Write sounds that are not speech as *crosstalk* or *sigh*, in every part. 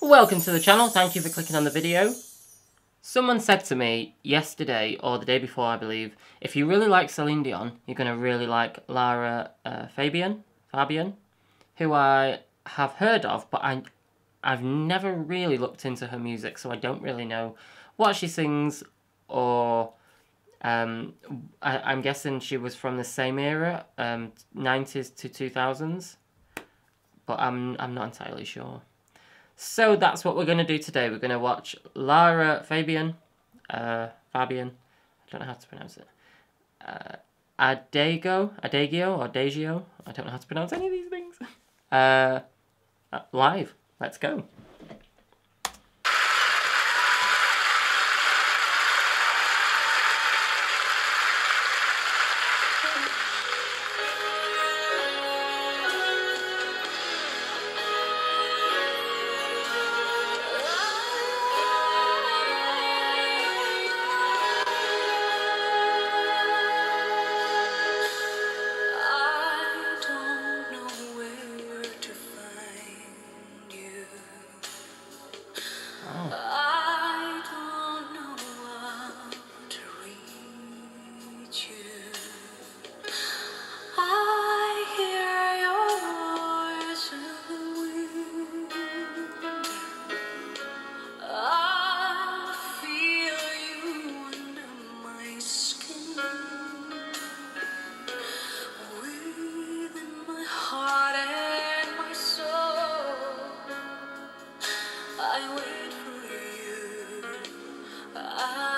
Welcome to the channel, thank you for clicking on the video. Someone said to me yesterday, or the day before I believe, if you really like Celine Dion, you're going to really like Lara uh, Fabian, Fabian, who I have heard of, but I, I've never really looked into her music, so I don't really know what she sings, or um, I, am guessing she was from the same era, um, 90s to 2000s, but I'm, I'm not entirely sure. So that's what we're going to do today. We're going to watch Lara Fabian, uh, Fabian, I don't know how to pronounce it, uh, Adego, Adagio or Adagio, I don't know how to pronounce any of these things, *laughs* uh, uh live. Let's go. wait for you. I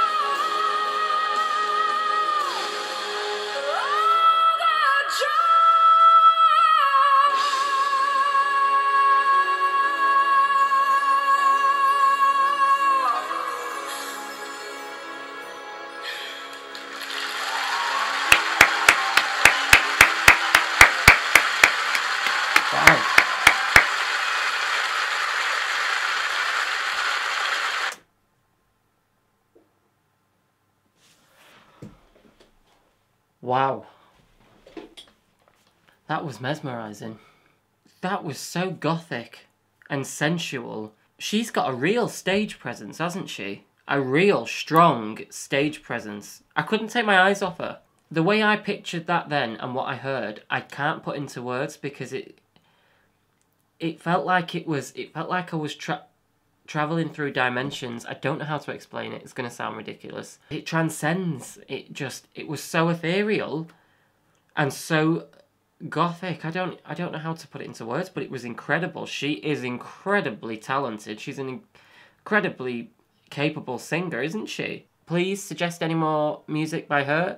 Wow. That was mesmerising. That was so gothic and sensual. She's got a real stage presence, hasn't she? A real strong stage presence. I couldn't take my eyes off her. The way I pictured that then and what I heard, I can't put into words because it it felt like it was it felt like I was tra- traveling through dimensions. I don't know how to explain it. It's going to sound ridiculous. It transcends. It just it was so ethereal and so gothic. I don't I don't know how to put it into words, but it was incredible. She is incredibly talented. She's an incredibly capable singer, isn't she? Please suggest any more music by her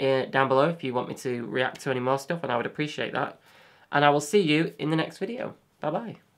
uh, down below if you want me to react to any more stuff, and I would appreciate that. And I will see you in the next video. Bye bye.